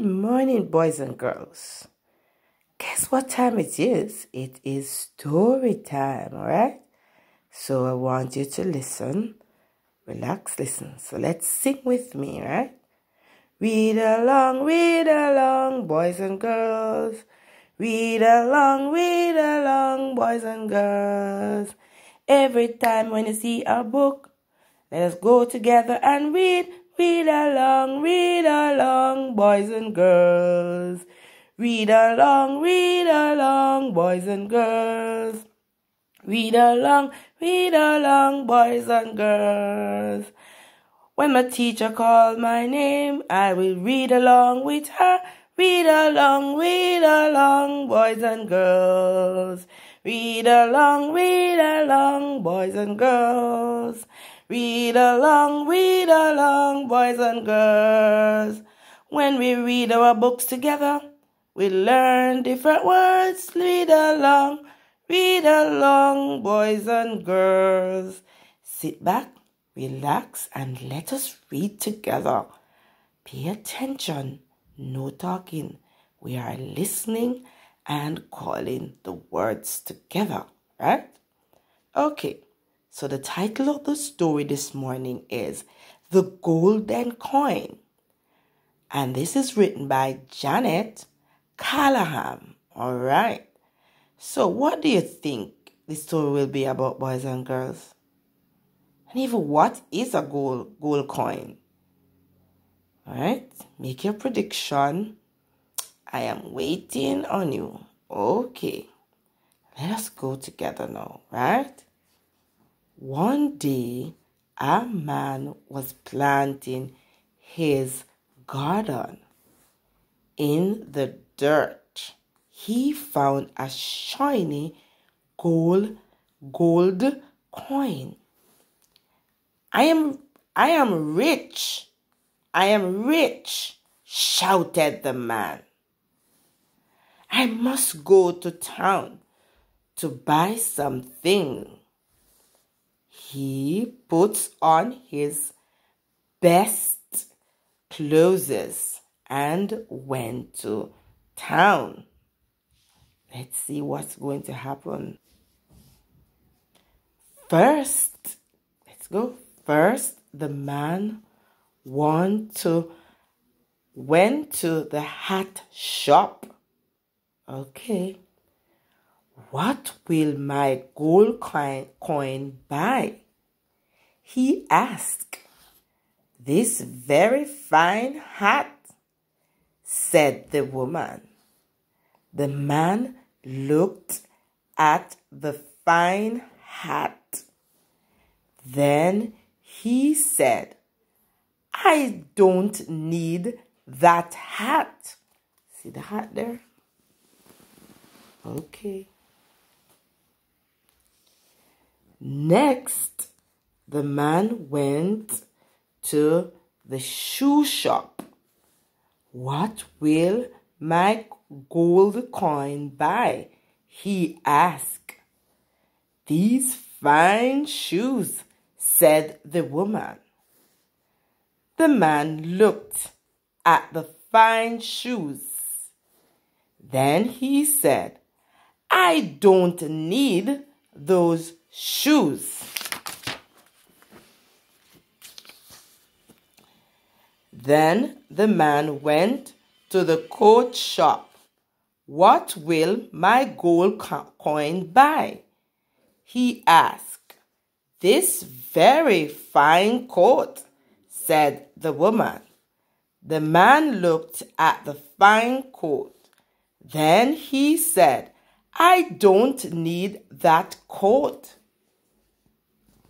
Good morning, boys and girls. Guess what time it is? It is story time, alright? So I want you to listen. Relax, listen. So let's sing with me, right? Read along, read along, boys and girls. Read along, read along, boys and girls. Every time when you see a book, let us go together and read Read along, read along, boys and girls. Read along, read along, boys and girls. Read along, read along, boys and girls. When my teacher called my name, I will read along with her. Read along, read along, boys and girls. Read along, read along, boys and girls. Read along, read along, boys and girls. When we read our books together, we learn different words. Read along, read along, boys and girls. Sit back, relax, and let us read together. Pay attention, no talking. We are listening and calling the words together, right? Okay. So, the title of the story this morning is The Golden Coin. And this is written by Janet Callahan. All right. So, what do you think the story will be about, boys and girls? And even what is a gold, gold coin? All right. Make your prediction. I am waiting on you. Okay. Let us go together now, right? One day, a man was planting his garden in the dirt. He found a shiny gold gold coin. I am I am rich. I am rich, shouted the man. I must go to town to buy something he puts on his best clothes and went to town. Let's see what's going to happen. First, let's go. First, the man want to went to the hat shop. Okay. What will my gold coin buy? He asked. This very fine hat, said the woman. The man looked at the fine hat. Then he said, I don't need that hat. See the hat there? Okay. Next, the man went to the shoe shop. What will my gold coin buy? He asked. These fine shoes, said the woman. The man looked at the fine shoes. Then he said, I don't need those shoes. Then the man went to the coat shop. What will my gold coin buy? He asked. This very fine coat, said the woman. The man looked at the fine coat. Then he said, I don't need that coat.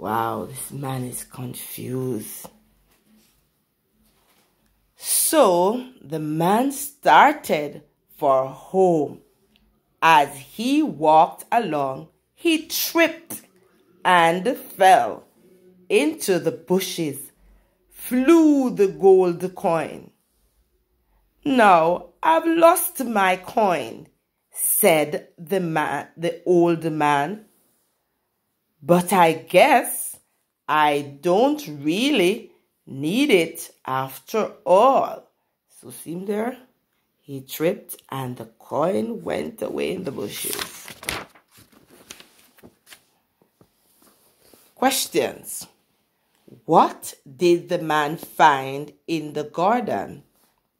Wow, this man is confused. So the man started for home. As he walked along, he tripped and fell into the bushes. Flew the gold coin. Now I've lost my coin, said the man, the old man. But I guess I don't really need it after all. So see there? He tripped and the coin went away in the bushes. Questions. What did the man find in the garden?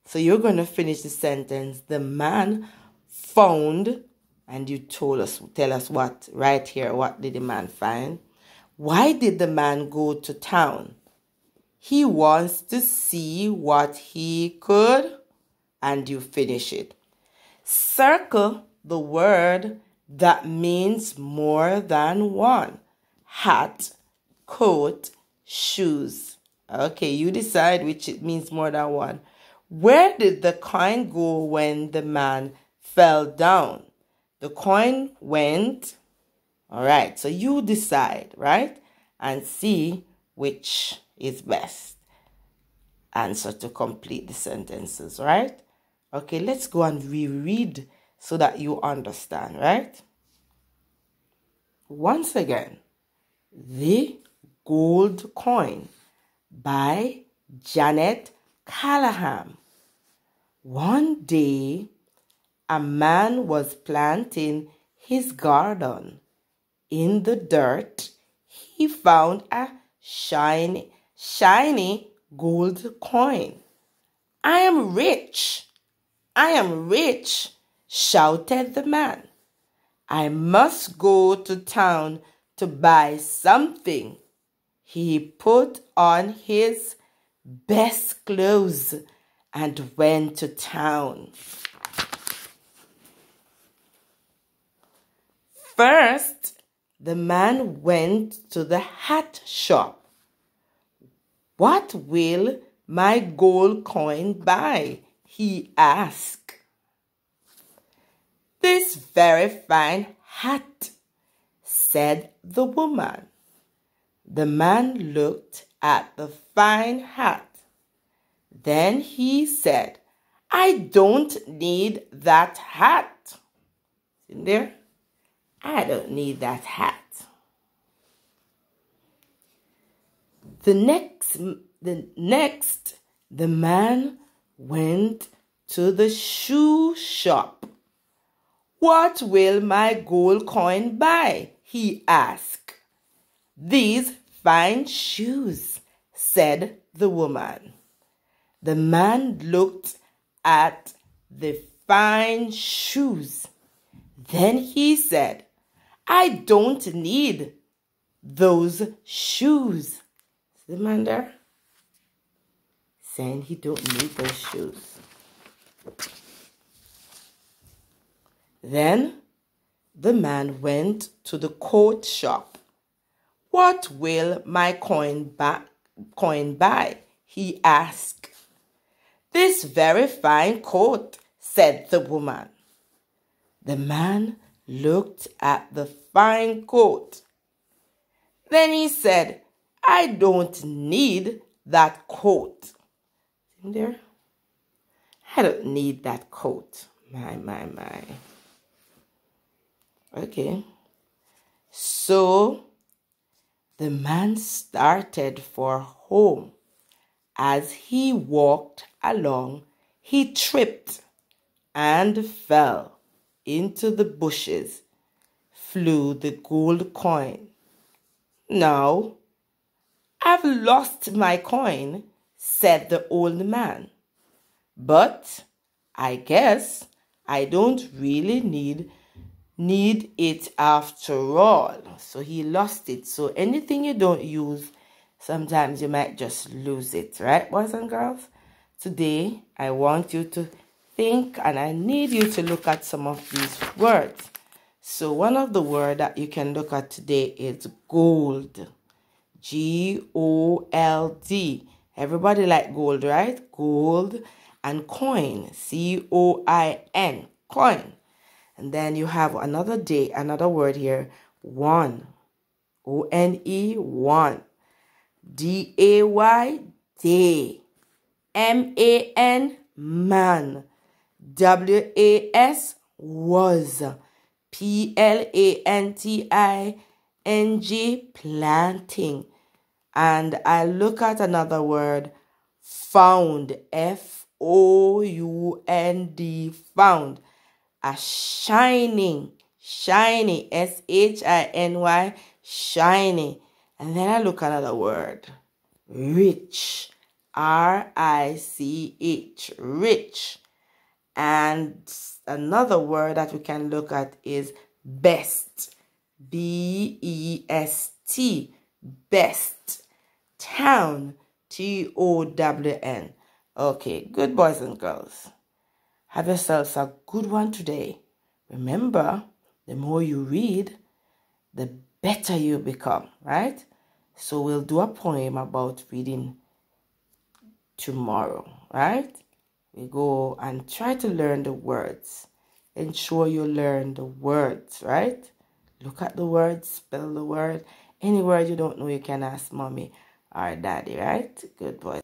So you're going to finish the sentence. The man found, and you told us, tell us what right here. What did the man find? Why did the man go to town? He wants to see what he could, and you finish it. Circle the word that means more than one hat, coat, shoes. Okay, you decide which it means more than one. Where did the coin go when the man fell down? The coin went. All right, so you decide, right? And see which is best answer to complete the sentences, right? Okay, let's go and reread so that you understand, right? Once again, the Gold Coin by Janet Callahan. One day, a man was planting his garden. In the dirt, he found a shiny, shiny gold coin. I am rich. I am rich, shouted the man. I must go to town to buy something. He put on his best clothes and went to town. First, the man went to the hat shop. What will my gold coin buy? he asked. This very fine hat, said the woman. The man looked at the fine hat then he said, I don't need that hat. In there? I don't need that hat. The next, the next, the man went to the shoe shop. What will my gold coin buy? he asked. These fine shoes, said the woman. The man looked at the fine shoes. Then he said, I don't need those shoes. The man there saying he don't need those shoes. Then the man went to the coat shop. What will my coin, ba- coin buy? He asked. This very fine coat, said the woman. The man looked at the fine coat. Then he said, I don't need that coat. In there? I don't need that coat. My, my, my. Okay. So the man started for home. As he walked along, he tripped and fell into the bushes, flew the gold coin. Now, I've lost my coin, said the old man. But I guess I don't really need need it after all. So he lost it. So anything you don't use sometimes you might just lose it, right, boys and girls? Today, I want you to think and I need you to look at some of these words. So, one of the words that you can look at today is gold. G O L D. Everybody like gold, right? Gold and coin. C O I N. Coin. And then you have another day, another word here, one. O N E, one. D A Y, day. M A N, man. W A S, was. P L A N T I N G, planting. And I look at another word, found. F O U N D, found. A shining, shiny, S H I N Y, shiny. And then I look at another word, rich, R I C H, rich. And another word that we can look at is best, B E S T, best. Town, T O W N. Okay, good boys and girls. Have yourselves a good one today. Remember, the more you read, the better you become, right? So we'll do a poem about reading tomorrow, right? We go and try to learn the words. Ensure you learn the words, right? Look at the words, spell the word. Any word you don't know, you can ask mommy or daddy, right? Good boy.